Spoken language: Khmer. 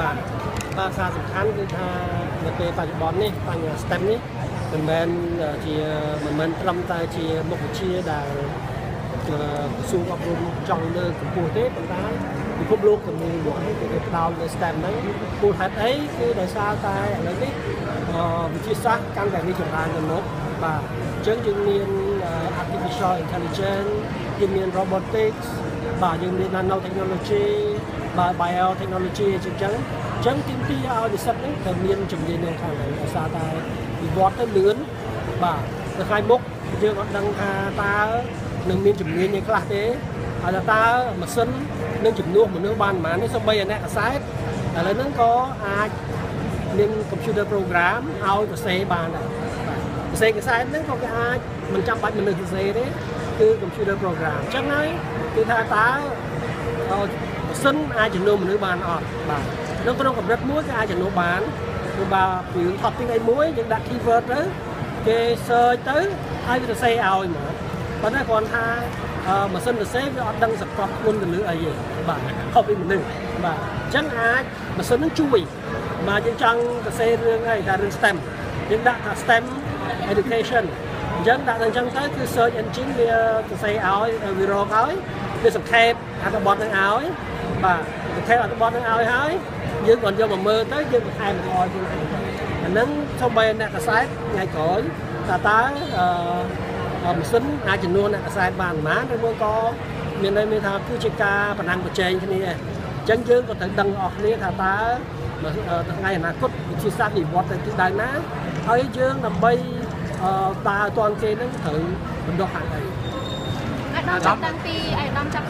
បាទបាទសារសំខាន់គឺថានៅពេលបច្ចុប្បន្ននេះបញ្ហា STEM នេះមិនមែនជាមិនមែនត្រឹមតែជាមុខវិជ្ជាដែលក្រសួងអប់រំចង់លើកកម្ពស់ទេប៉ុន្តែពិភពលោកទាំងមូលមកនេះគឺផ្ដោតលើ STEM ហ្នឹងមូលហេតុអីគឺដោយសារតែឥឡូវនេះវិទ្យាសាស្ត្រកាន់តែរីកចម្រើនទៅមុខបាទអញ្ចឹងយើងមាន artificial intelligence យើងមាន robotics បាទយើងមាន nanotechnology បាទ biotechnology អញ្ចឹងអញ្ចឹងទីទីឲ្យនិស្សិតនេះត្រូវមានជំនាញនៅខាងនេះដោយសារតែវិវត្តទៅលឿនបាទនៅថ្ងៃមុខយើងអត់ដឹងថាតើនឹងមានជំនាញឯខ្លះទេហើយតើម៉ាស៊ីននឹងជំនួសមនុស្សបានប៉ុន្មាននេះសូម្បីតែអ្នកកសែតឥឡូវហ្នឹងក៏អាចមាន computer program ឲ្យសរសេរបានដែរសរសេរកសែតហ្នឹងក៏គេអាចមិនចាំបាច់មនុស្សសរសេរទេ គឺ computer program អញ្ចឹងហើយគឺថាតើម៉ាស៊ីនអាចជំនួសមនុស្សបានអត់បាទនៅក្នុងកម្រិតមួយគេអាចជំនួសបានគឺបើពីយើងថតទីអីមួយយើងដាក់ keyword ទៅគេ search ទៅហើយវាសរសេរឲ្យមកប៉ុន្តែគ្រាន់ថាម៉ាស៊ីនសរសេរវាអត់ដឹងសកត់គុណទៅលើអីទេបាទខុសពីមនុស្សបាទអញ្ចឹងអាចម៉ាស៊ីននឹងជួយមកយើងចង់សរសេររឿងអីថារឿង STEM យើងដាក់ថា STEM education អញ្ចឹងដាក់ទៅអញ្ចឹងទៅគឺ search engine វាសរសេរឲ្យវារកឲ្យវាសង្ខេបអត្ថបទនឹងឲ្យបាទសង្ខេបអត្ថបទនឹងឲ្យហើយយើងគាត់យកមកមើលទៅយើងបន្ថែមលម្អខ្លួនឯងអាហ្នឹងសូម្បីអ្នកកសែតថ្ងៃក្រោយថាតើអឺម៉ាស៊ីនអាចចំនួនអ្នកកសែតបានប៉ុន្មានឬមួយក៏មានន័យមានថាគឺជាការប្រណាំងប្រជែងគ្នាអញ្ចឹងយើងក៏ត្រូវដឹងអស់គ្នាថាតើថ្ងៃអនាគតវិទ្យាសាស្ត្រវិវត្តទៅទីដៅណាហើយយើងដើម្បី អឺតើអត់ទាន់គេនឹងត្រូវបណ្ដោះខាងអីអាដាមចាប់តាំងពីអាដាមចាប់